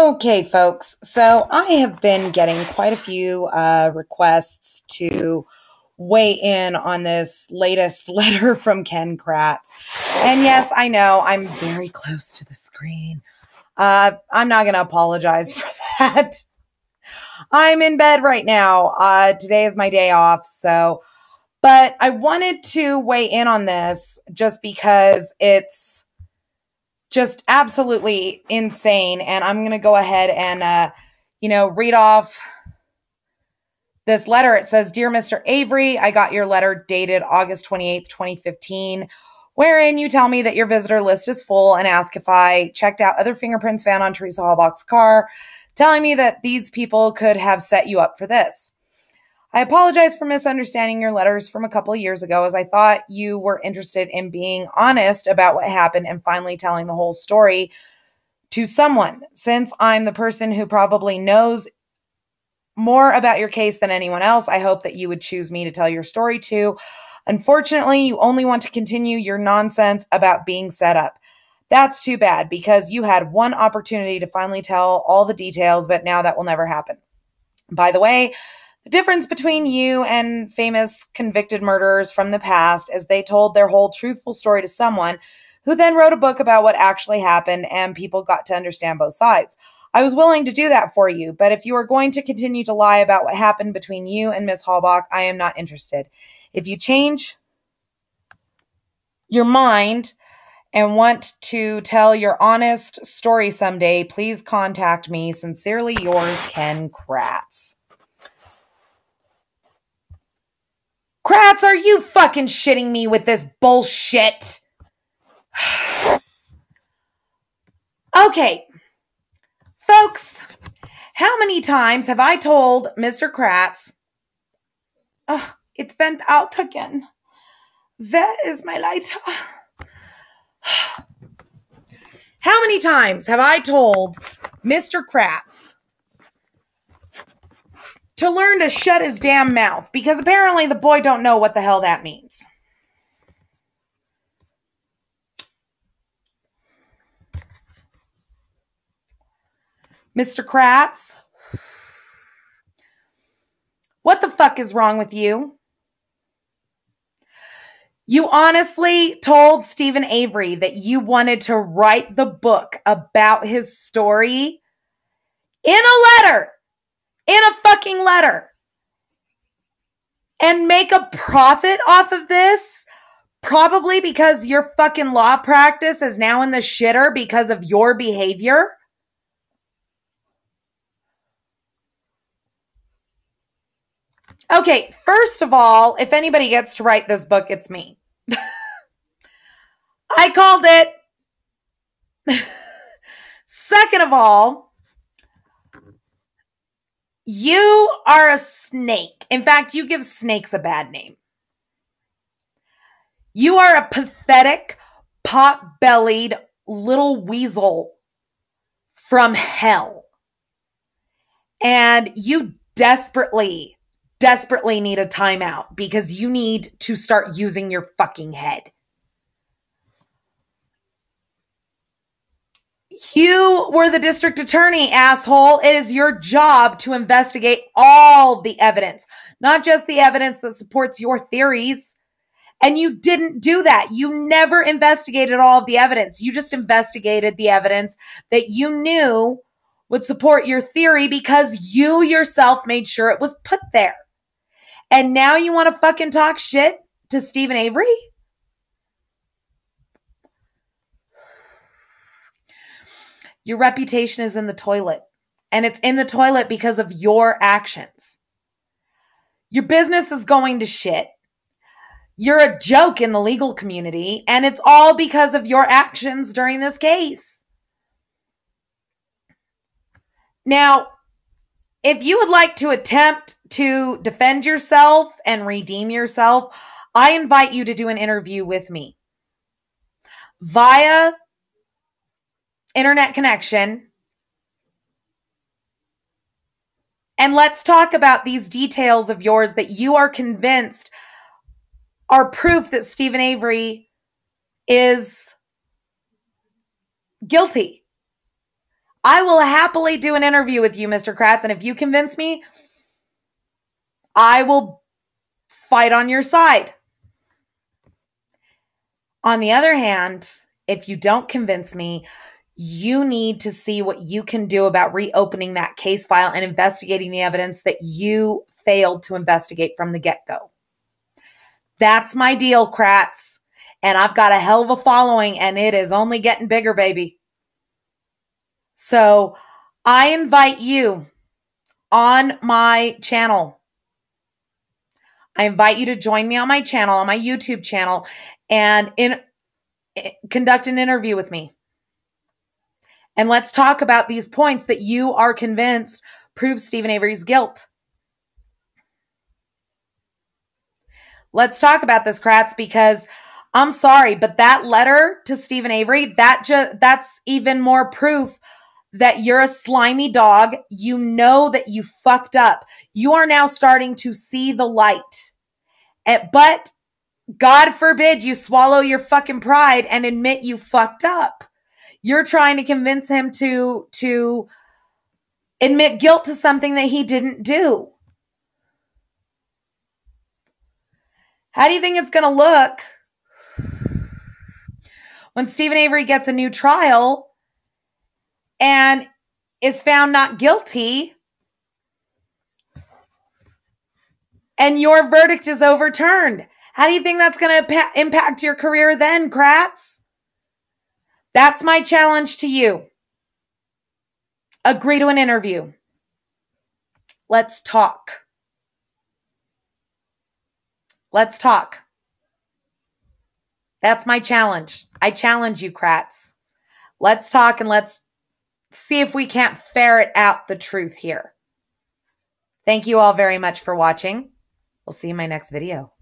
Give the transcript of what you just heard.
Okay, folks. So I have been getting quite a few uh, requests to weigh in on this latest letter from Ken Kratz. And yes, I know I'm very close to the screen. Uh, I'm not going to apologize for that. I'm in bed right now. Uh, today is my day off. So, but I wanted to weigh in on this just because it's just absolutely insane. And I'm going to go ahead and, uh, you know, read off this letter. It says Dear Mr. Avery, I got your letter dated August 28th, 2015, wherein you tell me that your visitor list is full and ask if I checked out other fingerprints found on Teresa Halbach's car, telling me that these people could have set you up for this. I apologize for misunderstanding your letters from a couple of years ago as I thought you were interested in being honest about what happened and finally telling the whole story to someone. Since I'm the person who probably knows more about your case than anyone else, I hope that you would choose me to tell your story to. Unfortunately, you only want to continue your nonsense about being set up. That's too bad because you had one opportunity to finally tell all the details, but now that will never happen. By the way, the difference between you and famous convicted murderers from the past is they told their whole truthful story to someone who then wrote a book about what actually happened and people got to understand both sides. I was willing to do that for you, but if you are going to continue to lie about what happened between you and Miss Halbach, I am not interested. If you change your mind and want to tell your honest story someday, please contact me. Sincerely yours, Ken Kratz. Kratz, are you fucking shitting me with this bullshit? okay, folks, how many times have I told Mr. Kratz, oh, it went out again. Where is my lighter? How many times have I told Mr. Kratz to learn to shut his damn mouth because apparently the boy don't know what the hell that means. Mr. Kratz, what the fuck is wrong with you? You honestly told Steven Avery that you wanted to write the book about his story in a letter in a fucking letter and make a profit off of this? Probably because your fucking law practice is now in the shitter because of your behavior? Okay, first of all, if anybody gets to write this book, it's me. I called it. Second of all, you are a snake. In fact, you give snakes a bad name. You are a pathetic, pot bellied little weasel from hell. And you desperately, desperately need a timeout because you need to start using your fucking head. You were the district attorney, asshole. It is your job to investigate all the evidence, not just the evidence that supports your theories. And you didn't do that. You never investigated all of the evidence. You just investigated the evidence that you knew would support your theory because you yourself made sure it was put there. And now you want to fucking talk shit to Steven Avery? Your reputation is in the toilet, and it's in the toilet because of your actions. Your business is going to shit. You're a joke in the legal community, and it's all because of your actions during this case. Now, if you would like to attempt to defend yourself and redeem yourself, I invite you to do an interview with me via internet connection. And let's talk about these details of yours that you are convinced are proof that Steven Avery is guilty. I will happily do an interview with you, Mr. Kratz. And if you convince me, I will fight on your side. On the other hand, if you don't convince me, you need to see what you can do about reopening that case file and investigating the evidence that you failed to investigate from the get go. That's my deal, Kratz. And I've got a hell of a following, and it is only getting bigger, baby. So I invite you on my channel. I invite you to join me on my channel, on my YouTube channel, and in, in conduct an interview with me. And let's talk about these points that you are convinced prove Steven Avery's guilt. Let's talk about this, Kratz, because I'm sorry, but that letter to Steven Avery, that just that's even more proof that you're a slimy dog. You know that you fucked up. You are now starting to see the light. Eh, but God forbid you swallow your fucking pride and admit you fucked up. You're trying to convince him to to admit guilt to something that he didn't do. How do you think it's going to look when Steven Avery gets a new trial and is found not guilty and your verdict is overturned? How do you think that's going to impact your career then, Kratz? That's my challenge to you. Agree to an interview. Let's talk. Let's talk. That's my challenge. I challenge you, Kratz. Let's talk and let's see if we can't ferret out the truth here. Thank you all very much for watching. We'll see you in my next video.